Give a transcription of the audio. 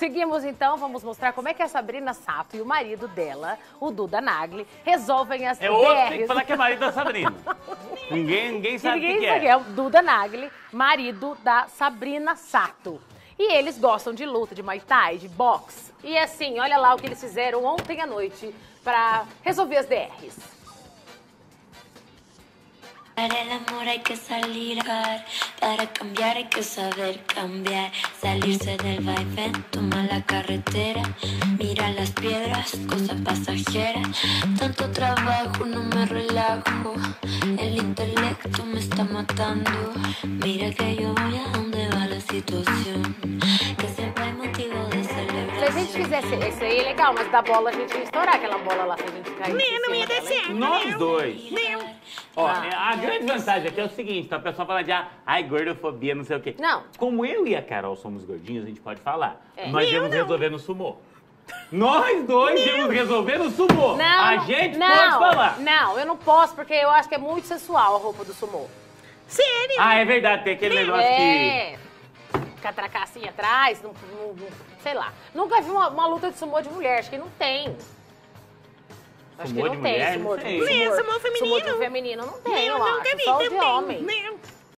Seguimos então, vamos mostrar como é que a Sabrina Sato e o marido dela, o Duda Nagli, resolvem as É outro que tem que DRs. falar que é marido da Sabrina. ninguém, ninguém sabe que, Ninguém que sabe, é. é o Duda Nagli, marido da Sabrina Sato. E eles gostam de luta, de Muay Thai, de boxe. E assim, olha lá o que eles fizeram ontem à noite pra resolver as DRs. Para amor hay que salir a para cambiar hay que saber cambiar, salirse del vaivén, toma la carretera, mira las piedras, cosa pasajera, tanto trabajo no me relajo, el intelecto me está matando, mira que yo voy a donde va la situación, que siempre hay motivo de Se a gente celebración. fizesse esse aí, legal, mas da bola a gente ia estourar aquela bola lá se a gente Não, não ia certo. Nós dois. Ó, Ah. é, a grande vantagem aqui é o seguinte, tá? O pessoal fala de, ah, ai, gordofobia, não sei o quê. Não. Como eu e a Carol somos gordinhos, a gente pode falar. É. Nós íamos resolver no sumô. Nós dois íamos resolver no sumô. Não, a gente não, pode falar. Não, eu não posso, porque eu acho que é muito sensual a roupa do sumô. Sério? Ah, é verdade, tem aquele negócio É. Catracar assim atrás, não, não- não- sei lá. Nunca vi uma, uma luta de sumô de mulher, acho que não tem. Acho Sumô que de não tem mulher? sumô Não de sei. sumô, Não, sumô feminino? Sumô de feminino não tem, Não, eu nunca acho. vi Só o de também. homem. Não.